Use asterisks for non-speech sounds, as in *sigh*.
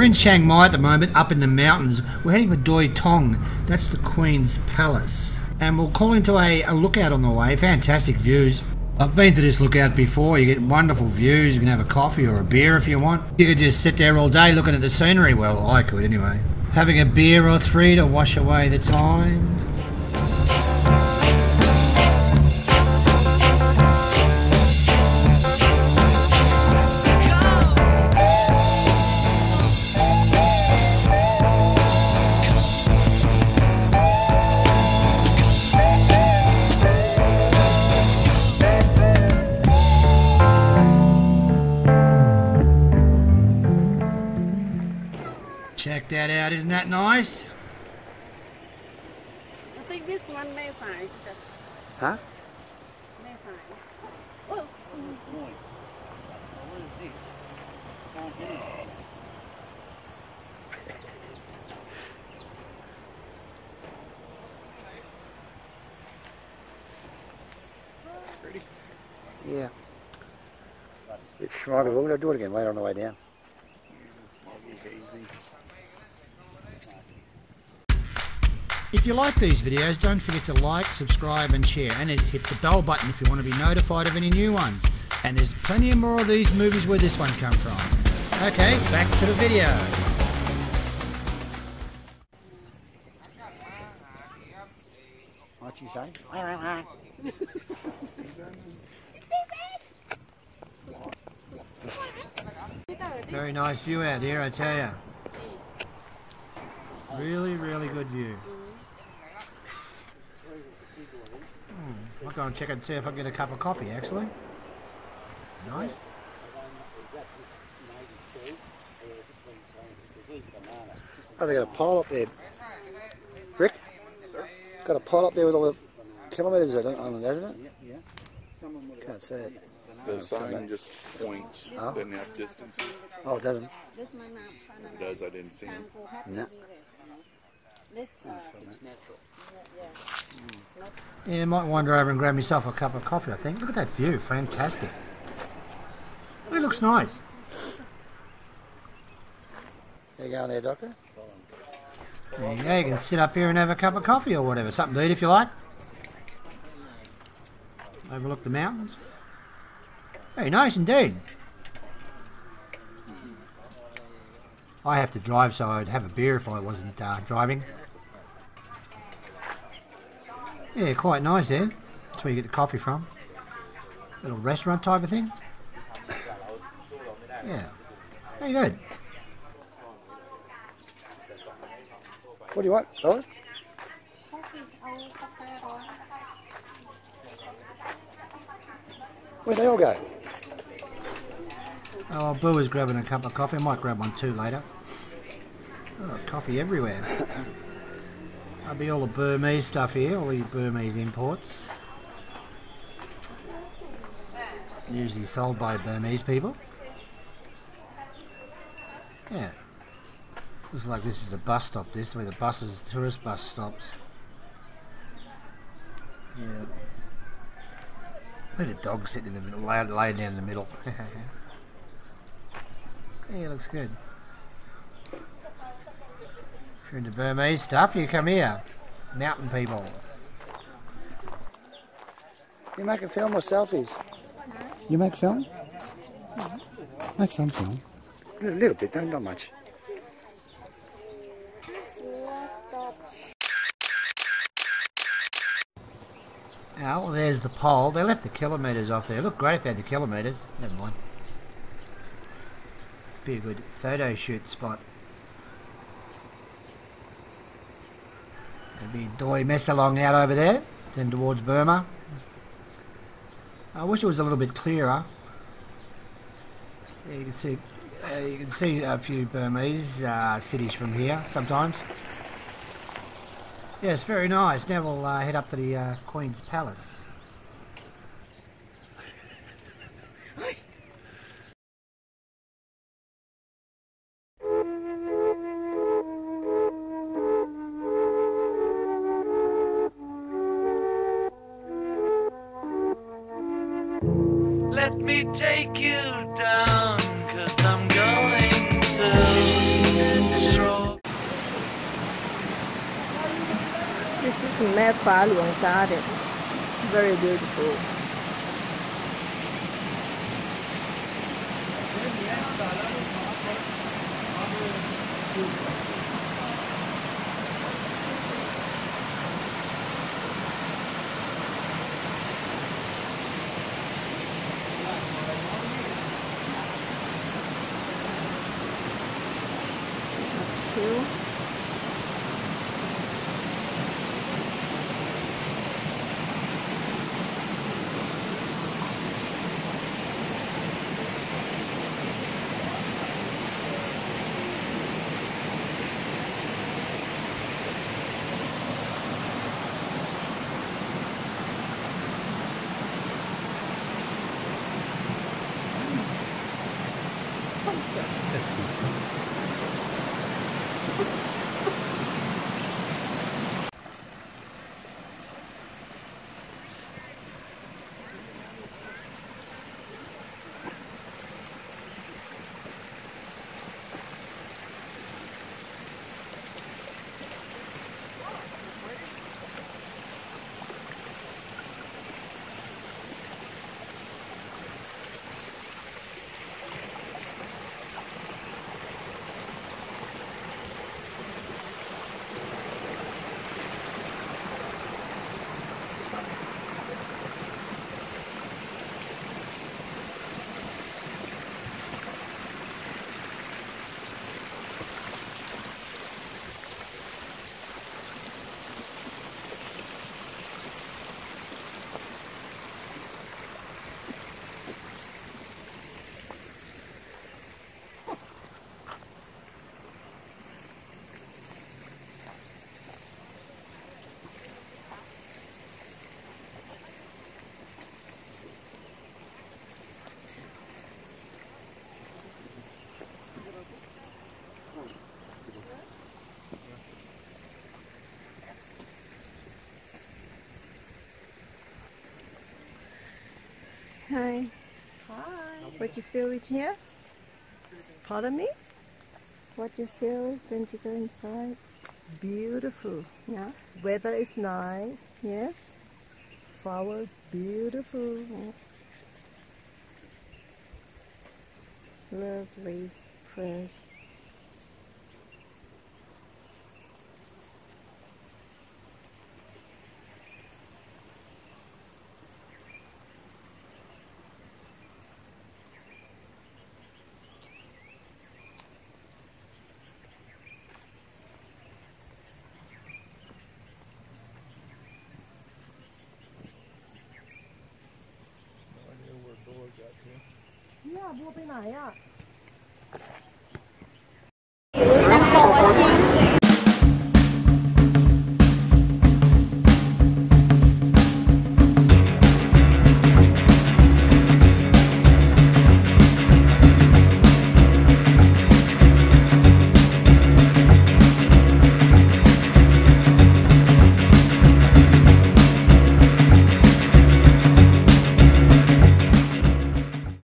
We're in Chiang Mai at the moment, up in the mountains. We're heading for Doi Tung. That's the Queen's Palace. And we'll call into a, a lookout on the way. Fantastic views. I've been to this lookout before. You get wonderful views. You can have a coffee or a beer if you want. You could just sit there all day looking at the scenery. Well, I could anyway. Having a beer or three to wash away the time. That out, isn't that nice? I think this one may sign. Huh? May sign. Oh, Yeah. It's smoggy. We're going to do it again later on the way down. If you like these videos, don't forget to like, subscribe and share and hit the bell button if you want to be notified of any new ones. And there's plenty of more of these movies where this one come from. Okay, back to the video. What you say? Very nice view out here, I tell you. Really, really good view. I'll go and check and see if I can get a cup of coffee, actually. Nice. Oh, they got a pile up there. Rick? Got a pile up there with all the kilometres on it, hasn't it? Yeah. Can't see it. The sign just points, Oh. doesn't have distances. Oh, it doesn't. this one not sign. It does, I didn't see it. No. This, uh, Yeah, might wander over and grab myself a cup of coffee, I think. Look at that view, fantastic. It looks nice. There you going there, Doctor. There you go, you can sit up here and have a cup of coffee or whatever. Something to eat if you like. Overlook the mountains. Very nice indeed. I have to drive, so I'd have a beer if I wasn't uh, driving. Yeah, quite nice there. That's where you get the coffee from. Little restaurant type of thing. Yeah. Very good. What do you want, Dollar? Where'd they all go? Oh, Boo is grabbing a cup of coffee. I might grab one too later. Oh, coffee everywhere. That'll be all the Burmese stuff here, all the Burmese imports. Usually sold by Burmese people. Yeah. Looks like this is a bus stop, this, where the buses, tourist bus stops. Yeah. Look at the dog sitting in the middle, laid down in the middle. *laughs* yeah, it looks good. If you're into Burmese stuff, you come here. Mountain people. You make a film or selfies? You make film? Mm-hmm. Make some film. A little bit, don't not much. Oh, well, there's the pole. They left the kilometres off there. Look great if they had the kilometres. Never mind. Be a good photo shoot spot. There'd be Doi Mae Salong out over there, then towards Burma. I wish it was a little bit clearer. Yeah, you can see, uh, you can see a few Burmese uh, cities from here sometimes. Yes, very nice. Now we'll uh, head up to the uh, Queen's Palace. me take you down, cause I'm going to stroll. This is Mepa Garden, very beautiful. Hi. Hi. What you feel it here? Pardon me? What do you feel when you go inside? Beautiful. Yeah. Weather is nice. Yes. Flowers beautiful. Lovely, fresh. 呀，不过被哪呀？